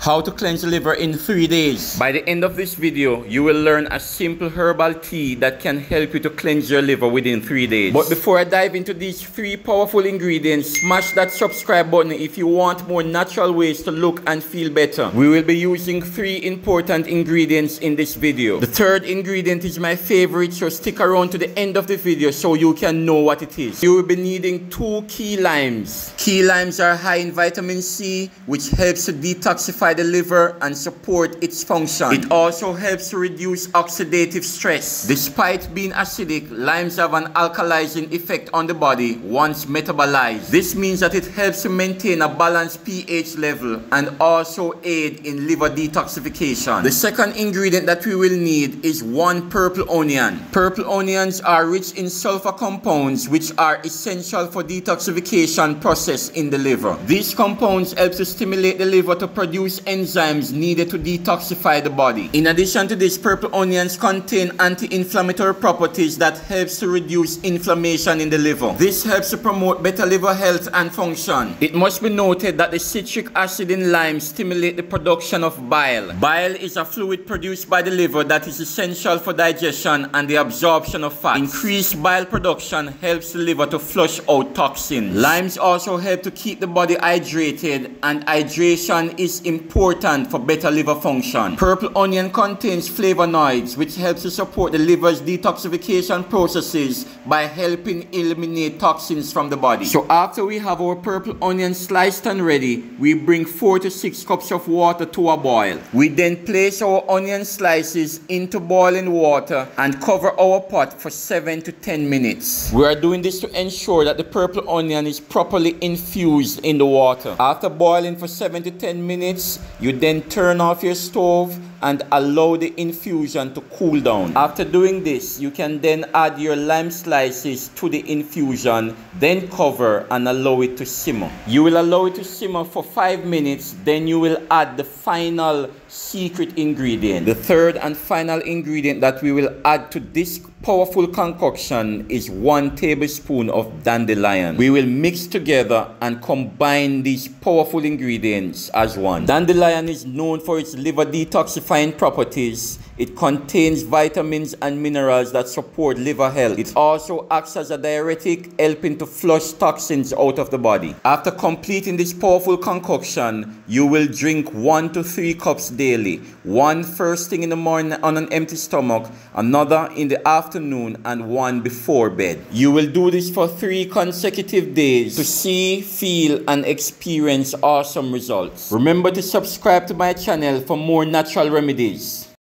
How to cleanse the liver in 3 days. By the end of this video, you will learn a simple herbal tea that can help you to cleanse your liver within 3 days. But before I dive into these 3 powerful ingredients, smash that subscribe button if you want more natural ways to look and feel better. We will be using 3 important ingredients in this video. The third ingredient is my favorite, so stick around to the end of the video so you can know what it is. You will be needing 2 key limes. Key limes are high in vitamin C, which helps to detoxify the liver and support its function. It also helps to reduce oxidative stress. Despite being acidic, limes have an alkalizing effect on the body once metabolized. This means that it helps to maintain a balanced pH level and also aid in liver detoxification. The second ingredient that we will need is one purple onion. Purple onions are rich in sulfur compounds which are essential for detoxification process in the liver. These compounds help to stimulate the liver to produce enzymes needed to detoxify the body. In addition to this, purple onions contain anti-inflammatory properties that helps to reduce inflammation in the liver. This helps to promote better liver health and function. It must be noted that the citric acid in lime stimulate the production of bile. Bile is a fluid produced by the liver that is essential for digestion and the absorption of fat. Increased bile production helps the liver to flush out toxins. Limes also help to keep the body hydrated and hydration is important important for better liver function. Purple onion contains flavonoids which helps to support the liver's detoxification processes by helping eliminate toxins from the body. So after we have our purple onion sliced and ready, we bring 4 to 6 cups of water to a boil. We then place our onion slices into boiling water and cover our pot for 7 to 10 minutes. We are doing this to ensure that the purple onion is properly infused in the water. After boiling for 7 to 10 minutes, you then turn off your stove and allow the infusion to cool down. After doing this, you can then add your lime slices to the infusion, then cover and allow it to simmer. You will allow it to simmer for 5 minutes, then you will add the final secret ingredient. The third and final ingredient that we will add to this powerful concoction is 1 tablespoon of dandelion. We will mix together and combine these powerful ingredients as one. Dandelion is known for its liver detoxifying properties. It contains vitamins and minerals that support liver health. It also acts as a diuretic, helping to flush toxins out of the body. After completing this powerful concoction, you will drink one to three cups daily. One first thing in the morning on an empty stomach, another in the afternoon, and one before bed. You will do this for three consecutive days to see, feel, and experience awesome results. Remember to subscribe to my channel for more natural remedies.